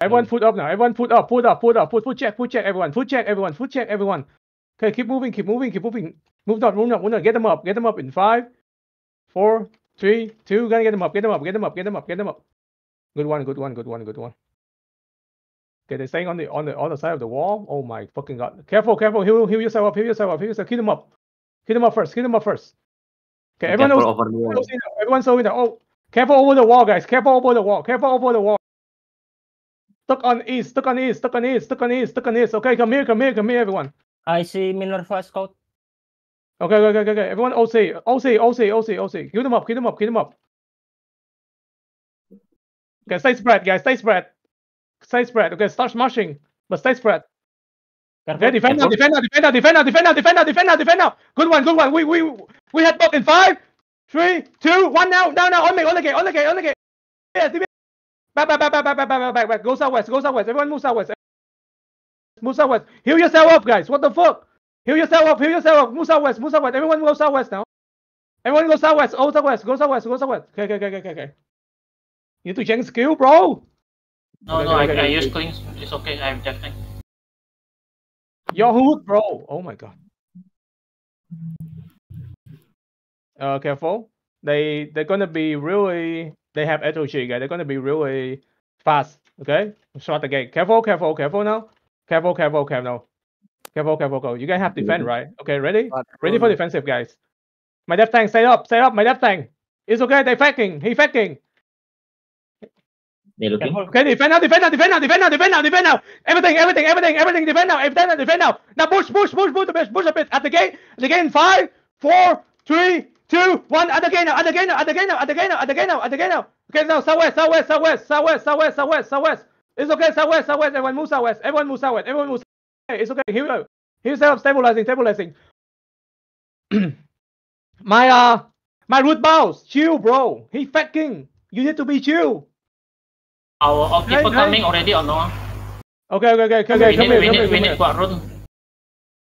Everyone mm. foot up now. Everyone foot up, foot up, foot up, foot foot check, foot check, everyone, foot check, everyone, foot check, everyone. Okay, keep moving, keep moving, keep moving. Move up, move up, move up. Get them up, get them up in five, four, three, two. Gotta get them up, get them up, get them up, get them up, get them up. Good one, good one, good one, good one. Okay, they're staying on the on the other side of the wall. Oh my fucking god! Careful, careful. Heal, heal yourself up. Heal yourself up. Heal yourself. Kill them up. Kill them up first. Kill them up first. Okay, everyone knows. over the wall. Everyone's in there. Everyone's over there. Oh, careful over the wall, guys. Careful over the wall. Careful over the wall. Stuck on east. Stuck on east. Stuck on east. Stuck on east. Stuck on east. Okay, come here. Come here. Come here, everyone. I see Minerva scout. Okay, okay, okay, okay. Everyone, OC, OC, OC, OC, OC. Kill them up. Kill them up. Kill them up. Okay, stay spread, guys. Stay spread. Stay spread. Okay, start smashing, but stay spread. Okay, defend now, defend now, defend now, defend now, defend now, defend now, defend now, defend now. Good one, good one. We we we had both in five, three, two, one. Now, now, now. On me, on the gate, on the gate, on the gate. Defend. Back, back, back, back, back, back, back, back, back. Go southwest, go southwest. Everyone move southwest. Move southwest. Heal yourself up, guys. What the fuck? Heal yourself up. Heal yourself up. Move southwest. Move southwest. Everyone go southwest now. Everyone go southwest. Oh, southwest. Go southwest. Go southwest. Okay, okay, okay, okay, okay. You need to change skill, bro. No, Okay, no, I, okay, I okay. use cleans. It's okay. I'm testing. Your hood, bro. Oh my god. Uh, careful. They they're gonna be really. They have Etoshi, guys. They're gonna be really fast. Okay. Shot the gate. Careful, careful, careful now. Careful, careful, careful. Careful, careful, go. You guys have defend, right? Okay, ready? Ready for defensive, guys. My left tank, stay up, stay up. My left tank. It's okay. They facking. He facking. They looking. Okay, defend now, defend now, defend now, defend now, defend now, defend now. Everything, everything, everything, everything, defend now, defend now, defend now. Now push, push, push, push a bit, push a bit. At the gate, at the gate in five, four, three, two, one. At the gate now, at the gate now, at the gate now, at the gate now, at the gate now, at the gate now. Okay, now southwest, southwest, southwest, southwest, southwest, southwest, southwest. It's okay, southwest, southwest. Everyone move southwest. Everyone move southwest. Everyone move. Okay, it's okay. Here we go. Here's self stabilizing, stabilizing. my uh, my root mouse, chill, bro. He fat king. You need to be chill. Our objective Hey, hey. coming already or no? Okay, okay, okay, okay, we come need, here, we come need, here, we need here. quad run. Okay, we need,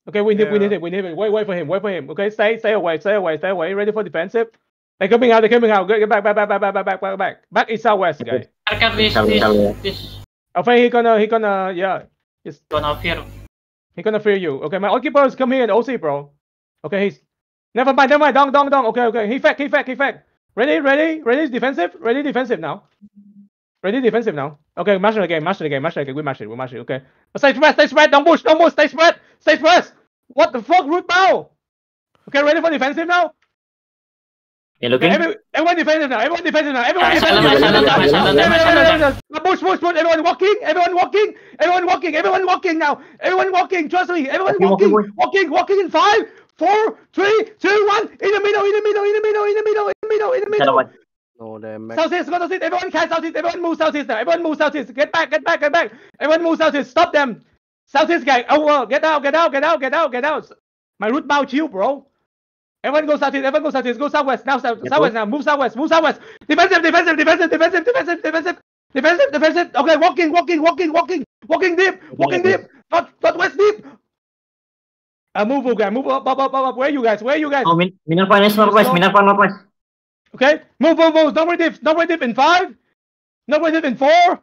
Okay, we need, yeah. we need him, we need him. Wait, wait for him, wait for him. Okay, stay, stay away, stay away, stay away. Ready for defensive? They're coming out, they're coming out. Get back, back, back, back, back, back, back, back. Back is southwest, guys. This, this. I think he gonna, he gonna, yeah. He's gonna fear. He gonna fear you. Okay, my goalkeeper is coming in, OC, bro. Okay, he's. Never mind, never mind. Dong, dong, dong. Okay, okay. He fact, he fact, he fact. Ready, ready, ready. Defensive, ready, defensive now. Ready, defensive now. Okay, master the game, master the game, master the game. We master it, we master it. Okay. Stay spread, stay spread. Don't push, don't push. Stay spread, stay spread. What the fuck, root bow? Okay, ready for defensive now. They Okay, every, everyone defensive now. Everyone defensive now. Everyone defensive now. silent, Everyone silent, defensive silent, now. silent, Now Push, push, push. Everyone walking. Everyone walking. Everyone walking. Everyone walking now. Everyone walking. Trust me. Everyone Walking, walking. walking, Walking. Walking in five, four, three, two, one. In the middle. In the middle. In the middle. In the middle. In the middle. In the middle. No damn. Mac. Southeast, go. Everyone catch southeast. Everyone move southeast now. Everyone move southeast. Get back, get back, get back. Everyone move southeast. Stop them. Southeast gang. Oh, uh, get out, get out, get out, get out, get out. My root bow chill, bro. Everyone go southeast. Everyone go southeast. Go southwest now. South, southwest now. Move southwest. Move southwest. Defensive, defensive, defensive, defensive, defensive, defensive, defensive, defensive. Okay, walking, walking, walking, walking, walking deep, walking deep. North, northwest deep. Uh, move, guys. Move up, up, up, up, up. Where you guys? Where you guys? Oh, min minor finance northwest. Minor finance. Okay, move, move, move. Nobody dip, nobody dip in five. Nobody dip in four,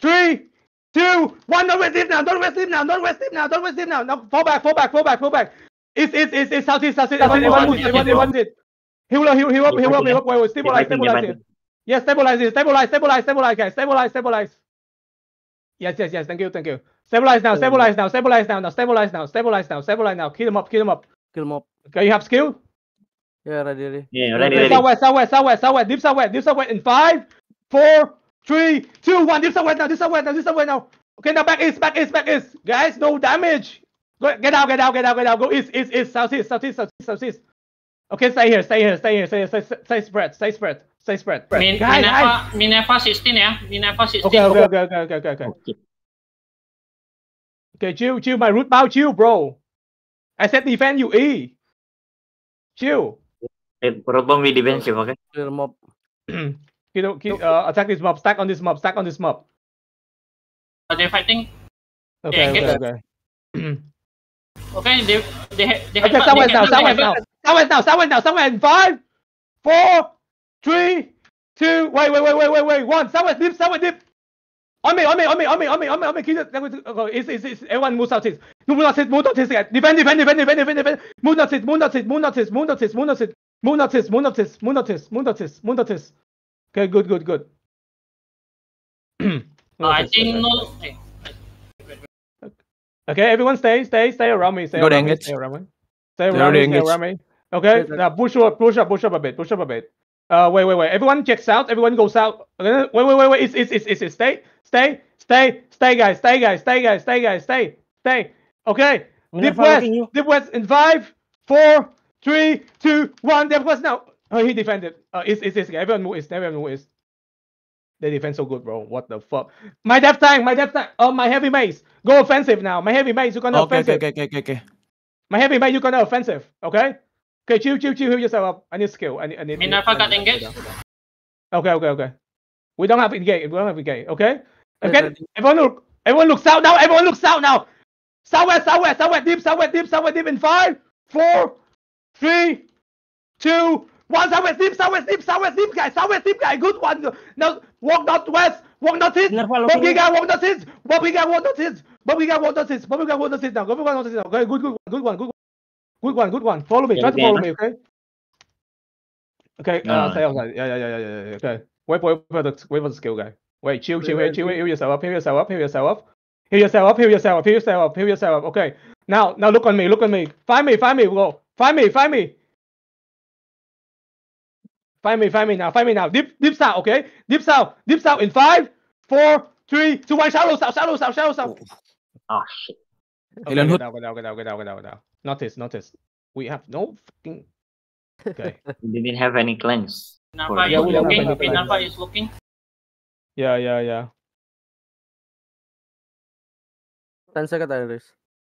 three, two, one. Nobody dip now. Nobody dip now. Nobody dip now. Nobody dip now. No, fall back, fall back, fall back, fall back. It's, it's, it's, it's southeast, southeast. Everyone, everyone. Everyone, everyone did. Heal up, heal, heal up, heal up, heal up. Wait, wait. Stabilize, stabilize it. Yes, stabilize it. Stabilize, stabilize, stabilize, guys. Stabilize, stabilize. Yes, yes, yes. Thank you, thank you. Stabilize now, stabilize now, stabilize now, now, stabilize now, stabilize now, stabilize now. Kill them up, kill them up. Kill mob. Okay, you have skill. Yeah, ready, ready. Yeah, ready, Okay, ready. Southwest, southwest, southwest, southwest, deep southwest, deep southwest in five, four, three, two, one. Deep southwest now, deep southwest now, deep southwest now. Okay, now back east, back east, back east. Guys, no damage. Go, get out, get out, get out, get out. Go east, east, east, southeast, southeast, southeast, southeast. Okay, stay here, stay here, stay here, stay here, stay, stay spread, stay spread, stay spread. Min, Guys, guys. Minerva, Minerva 16 ya. Minerva 16. Okay, okay, okay, okay, okay, okay, okay. Okay. Okay, chill, chill. My root bow, chill, bro. I said defend you, E. Chill. Road bomb with okay? Kill mob. you know, keep, uh, attack this mob, stack on this mob, stack on this mob. Are they fighting? Okay, Yeah, okay, okay. Okay, they they they Okay, have southwest they now, have- now, have- now, southwest now, southwest in five, four, three, two, wait, wait, wait, wait, wait, wait, one, southwest dip, southwest dip. On me, on me, on me, on me, on me, on me, on me. Keep it. Okay, it's, it's, it's, everyone move southeast. Move northeast, move northeast. guys. Defend, defend, defend, defend, defend, defend. Move northeast, move northeast, move northeast, move northeast, move northeast, move move northeast, move northeast, move northeast, move northeast. Okay, good, good, good. Uh, I think okay. no. Okay, everyone stay, stay, stay around me. Stay Go around me. engage. Stay around me. Stay around me. Stay around me. Okay, now push up, push up, push up a bit, push up a bit. Uh, wait, wait, wait. Everyone checks out. Everyone goes out. Wait, wait, wait, wait. It's, it's, it's, it's, it's stay, stay, stay, stay, guys, stay, guys, stay, guys, stay, guys, stay, stay. Okay, deep Minerva west, deep west in five, four, three, two, one. Deep west now. Oh, he defended. Uh, it's, it's, it's. Everyone move. It's everyone move. It's. They defend so good, bro. What the fuck? My death tank, my death tank. Oh, my heavy mace. Go offensive now. My heavy mace, you're gonna Okay, offensive. okay, okay, okay, okay. My heavy mate, you're gonna offensive, okay? Okay, chill, chill, chill, heal yourself up. I need skill. I need, I need. Minerva I got need- engaged. Okay, okay, okay. We don't have engage. We don't have engage. Okay. Yes, Okay. ready. Everyone look. Everyone look south now. Everyone look south now. Southwest, southwest, southwest, deep, southwest, deep, southwest, deep. In five, four, three, two, one. Southwest, deep, southwest, deep, southwest, deep, guys. Southwest, deep, guys. Good one. Now walk northwest. Walk northeast. Minerva What looking we Walk northeast. What we got? Walk northeast. What we got? Walk northeast. What we got? Walk northeast now. Go for one northeast now. Okay. Good, good, good one. Good one. Good one. Good one. Follow me. Try to follow me. Okay. Okay. Uh, stay outside. Yeah, yeah, yeah, yeah, yeah. Okay. Wait for, wait for the wait for the skill guy. Wait, chill, chill, wait, chill, wait, heal yourself up, heal yourself up, heal yourself up. Heal yourself up, heal yourself up, heal yourself up, heal yourself up. Okay. Now, now look on me, look on me. Find me, find me, go. Find me, find me. Find me, find me now, find me now. Deep, deep south, okay? Deep south, deep south in five, four, three, two, one. Shallow south, shallow south, shallow south. Oh ah, shit. Okay, Ilan go hood? down, go down, go down, go down, go down, go down. Notice, notice. We have no fucking. Okay. We didn't have any cleanse. Minerva Yeah, is we don't looking. any is looking. Yeah, yeah, yeah. 10 second Iris.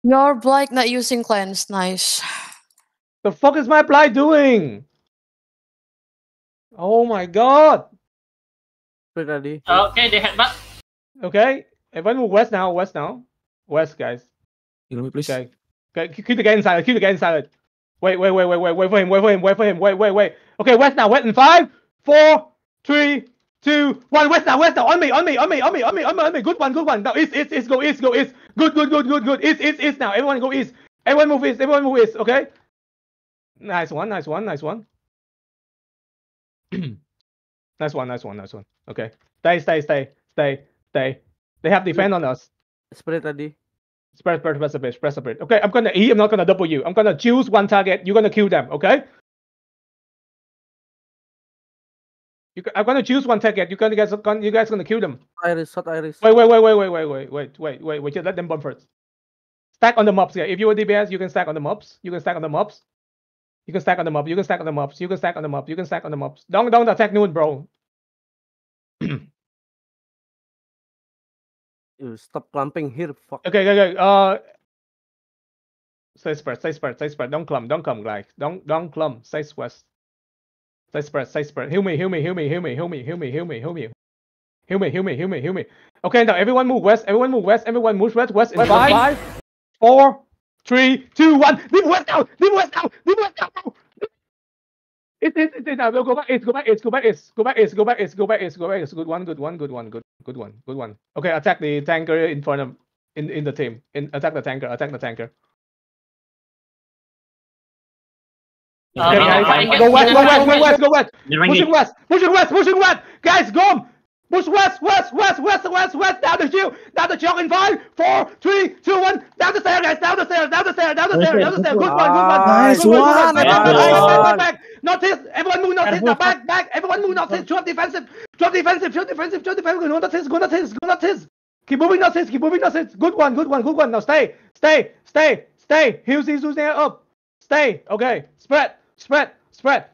Your Blake not using cleanse. Nice. The fuck is my blight doing? Oh my god. Split ready. Okay, they head back. Okay. Everyone move west now, west now. West, guys. Heal me, please. Okay. Okay, keep keep the guy inside. Keep the guy inside. Wait, wait, wait, wait, wait, wait for him, wait for him, wait for him, wait, wait, wait. Okay, west now, west in five, four, three, two, one. West now, west now. On me, on me, on me, on me, on me, on me, on me. Good one, good one. Now east, east, east, go east, go east. Good, good, good, good, good. East, east, east now. Everyone go east. Everyone move east. Everyone move east. Okay. Nice one, nice one, nice one. nice one, nice one, nice one. Okay. Stay, stay, stay, stay, stay. They have defend on us. Split ready. Spread, spread, spread, spread, spread, spread. Okay, I'm gonna E. I'm not gonna double you. I'm gonna choose one target. You're gonna kill them. Okay. You, I'm gonna choose one target. You're gonna guys, you guys gonna kill them. Iris, shot Iris. Wait, wait, wait, wait, wait, wait, wait, wait, wait, wait, wait. Just let them bomb first. Stack on the mobs. Yeah. If you were DPS, you can stack on the mobs. You can stack on the mobs. You can stack on the mob. You can stack on the mobs. You can stack on the mob. You can stack on the mobs. Don't don't attack noon, bro. You stop clumping here. Fuck. Okay, okay, okay. Uh, stay spread, stay spread, stay spread. Don't clump, don't clump, guys. Don't don't clump. Stay west. Stay spread, stay spread. Heal me, heal me, heal me, heal me, heal me, heal me, heal me, heal me. Heal me, heal me, heal me, heal me. Okay, now everyone move west. Everyone move west. Everyone move west. West in West, five, five. four, three, two, one. Leave west now. Leave west now. Leave west now. It's it's it's now. Go back. It's go back. It's go back. It's go back. It's go back. It's go back. It's go back. It's good one. Good one. Good one. Good good one. Good one. Okay, attack the tanker in front of in in the team. In attack the tanker. Attack the tanker. Uh, Okay, Minerva guys, engage, go west. Go west. Go west. Go west. Pushing west. Pushing west. Pushing west. Guys, go. Push west. West. West. West. West. West. Down the shield. Down the chalk in five, four, three, two, one. Down the stairs, guys. Down the stairs. Down the stairs. Down the stairs. Down the stairs. Good one. Good one. Nice Good one. Good one. Back, back, back, Nice back, back, back, back. Notice. Everyone move notice. Now back. Back. Everyone move notice. Drop defensive. Drop defensive. Drop defensive. Drop defensive. Go notice. Go notice. Go notice. Keep moving notice. Keep moving notice. Good one. Good one. Good one. Now stay. Stay. Stay. Stay. Heal Jesus there up. Stay. Okay. Spread. Spread. Spread.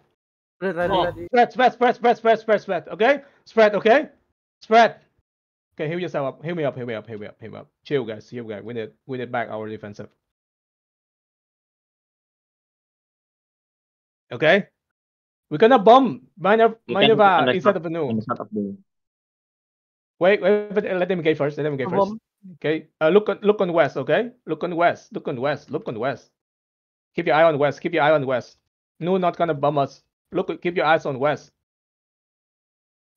Split ready, ready. Spread, spread, spread, spread, spread, spread, spread. Okay? Spread, okay? Spread. Okay, heal yourself up. Heal me up, heal me up, heal me up, heal me up. Chill, guys. Chill, guys. We need, we need back our defensive. Okay? We're gonna bomb Minor, You can- Minerva on the inside top- of the new. the of the Wait, wait, but let them get first. Let them get first. Okay. Uh, look on, look on west. Okay. Look on west. Look on west. Look on west. Keep your eye on west. Keep your eye on west. No, not gonna bomb us. Look. Keep your eyes on west.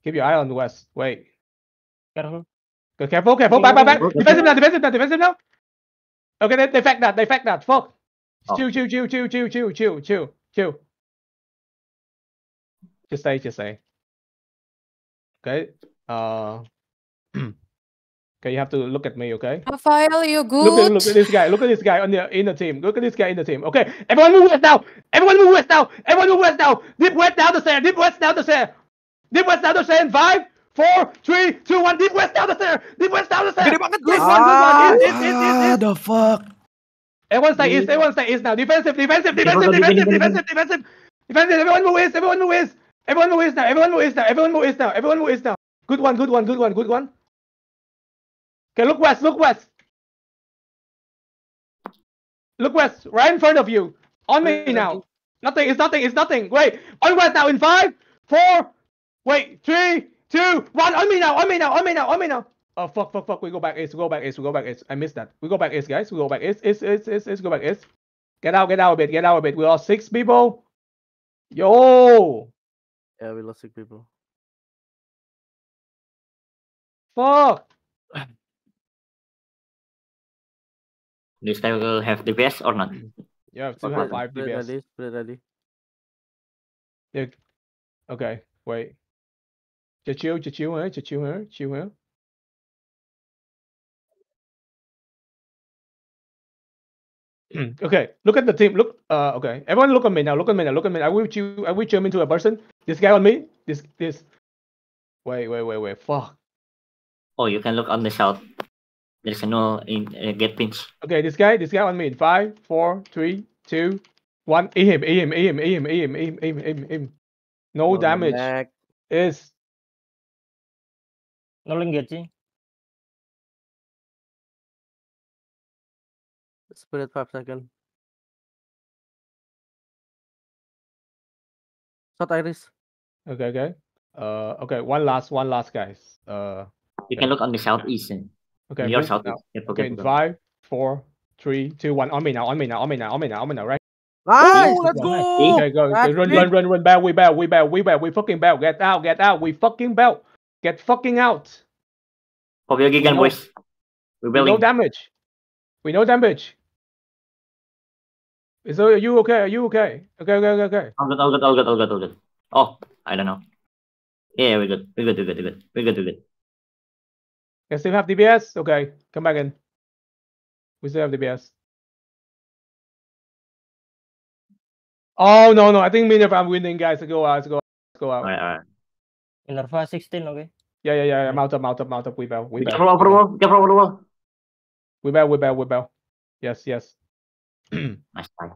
Keep your eye on west. Wait. Careful. Okay, careful, careful. Back, back, back. Defensive now, defensive now, defensive now. Okay, they, they fact that, they fact that. Fuck. Oh. Chill, chill, chill, chill, chill, chill, chill, chill, chill. Just stay, just stay. Okay. Uh. okay, you have to look at me. Okay. Raphael, you good? Look at good? look at this guy. Look at this guy on the in the team. Look at this guy in the team. Okay, everyone move west now. Everyone move west now. Everyone move west now. Deep west down the stair. Deep west down the stair. Deep west down the stair. In five, four, three, two, one. Deep west down the stair. Deep west down the stair. Gede banget, Good one, good one. Ah. Ah, the fuck. Everyone stay east. Everyone stay east now. Defensive, defensive, defensive, Everyone, defensive, everyone, defensive, defensive, defensive. Everyone move east. Everyone move east. Everyone move east now. Everyone move east now. Everyone move east now. Everyone move east now. Good one. Good one. Good one. Good one. Okay, look west. Look west. Look west. Right in front of you. On me now. Nothing. It's nothing. It's nothing. Wait. On west now. In five, four. Wait. Three, two, one. On me now. On me now. On me now. On me now. Oh fuck, fuck, fuck. We go back east. We go back east. We go back east. I missed that. We go back east, guys. We go back east. East, east, east, east. Go back east. Get out. Get out a bit. Get out a bit. We are six people. Yo. Yeah, we lost six people. Fuck. This time we'll have the best or not? Yeah, still Split- have five split DPS. ready. Split ready. Okay, wait. Just chill, just chill here, just chill here, chill here. okay, look at the team. Look, uh, okay. Everyone, look at me now. Look at me now. Look at me. I will chew. I will jump into a person. This guy on me. This, this. Wait, wait, wait, wait. Fuck. Oh, you can look on the south. There's no in uh, get pinch. Okay, this guy. This guy on me. In five, four, three, two, one. Aim him. Aim him. Aim him. Aim him. Aim. Aim. Aim. Aim. No Go damage. back. Is Nolong Getchi. Spirit five second. Shot Iris. okay. Okay. Uh. Okay. One last. One last, guys. Uh. You can look on the southeast. eh. Okay. in your move southeast. Yeah, Okay, okay, in five, four, three, two, one. On me now, on me now, on me now, on me now, on me now, right? Nice. Ooh, let's nice. go. Okay, go. That's run, run, run, run, back, we back, we back, we back, we fucking back. Get out, get out, we fucking back. Get fucking out. Phobia Gigan, know- boys. We Rebelling. no damage. We no damage. Is are you okay? Are you okay? Okay, okay, okay, okay. All good, all good, all good, all good, all good. Oh, I don't know. Yeah, we're good. We're good, we're good, we're good. We're good, we're good. You still have DPS? Okay, come back in. We still have DPS. Oh no no! I think Minerva I'm winning, guys. Go out, go out, go out. Alright, in Larva 16, okay? Yeah, yeah, yeah, yeah. Mount up, mount up, mount up. We bell. We bell. Get over the wall. Get over the wall. We bell, we bell, we bell. Yes, yes. nice time.